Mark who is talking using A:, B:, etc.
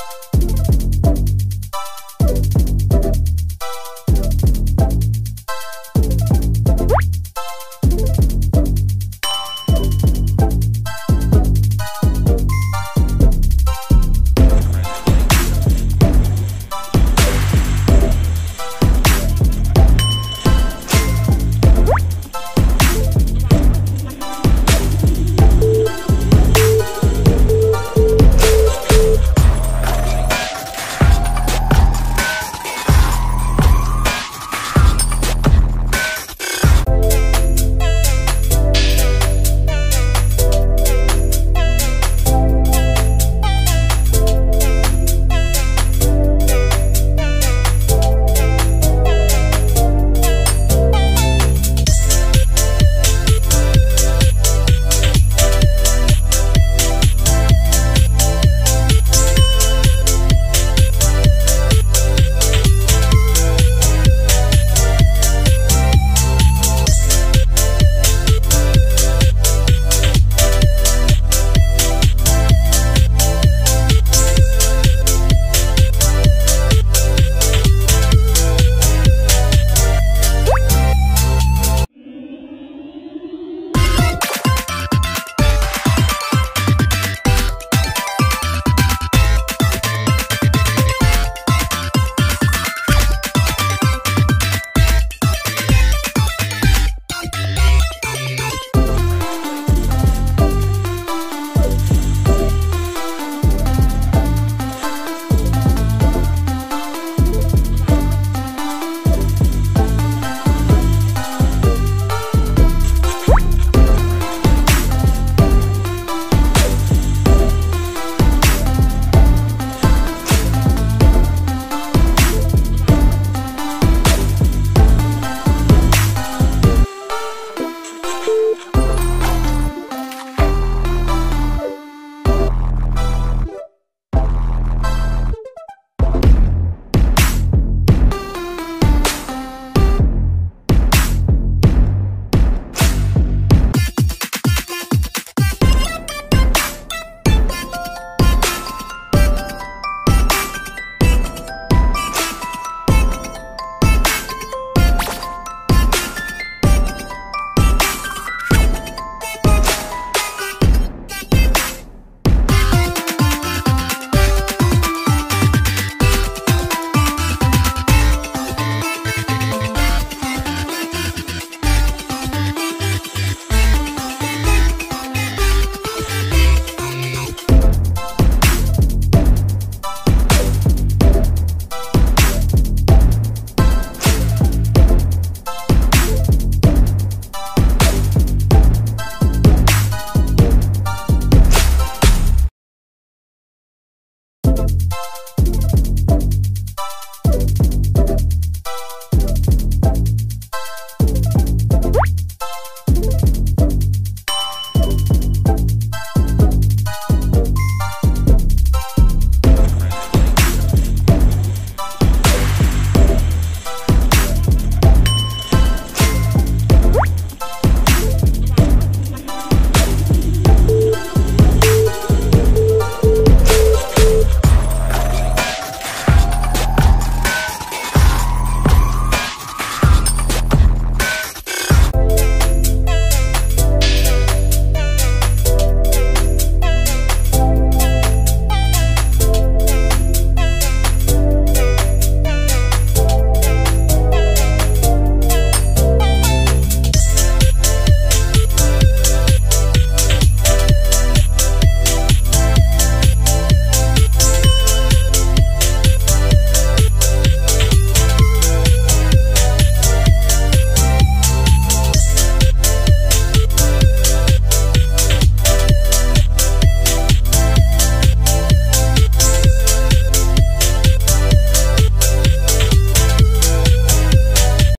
A: you